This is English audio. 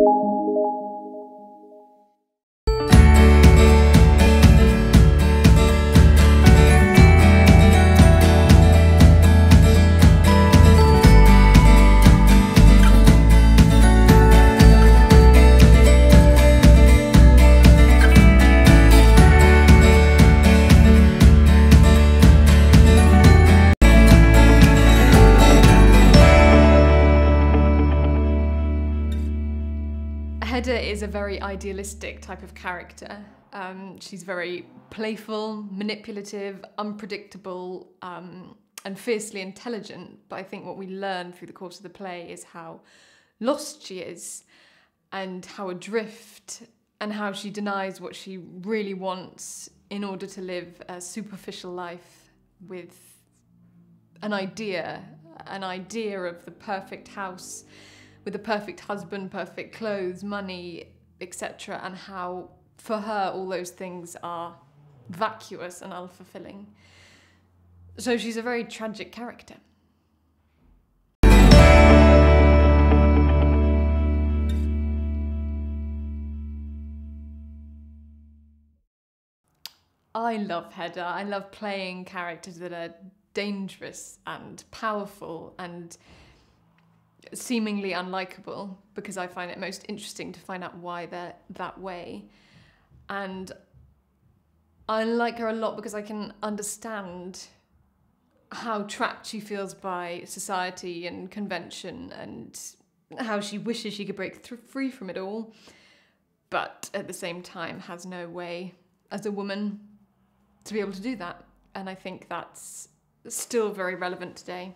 you. Hedda is a very idealistic type of character. Um, she's very playful, manipulative, unpredictable, um, and fiercely intelligent. But I think what we learn through the course of the play is how lost she is, and how adrift, and how she denies what she really wants in order to live a superficial life with an idea, an idea of the perfect house with a perfect husband, perfect clothes, money, etc., and how for her all those things are vacuous and unfulfilling. So she's a very tragic character. I love Hedda. I love playing characters that are dangerous and powerful and seemingly unlikable because I find it most interesting to find out why they're that way. And I like her a lot because I can understand how trapped she feels by society and convention and how she wishes she could break free from it all, but at the same time has no way as a woman to be able to do that. And I think that's still very relevant today.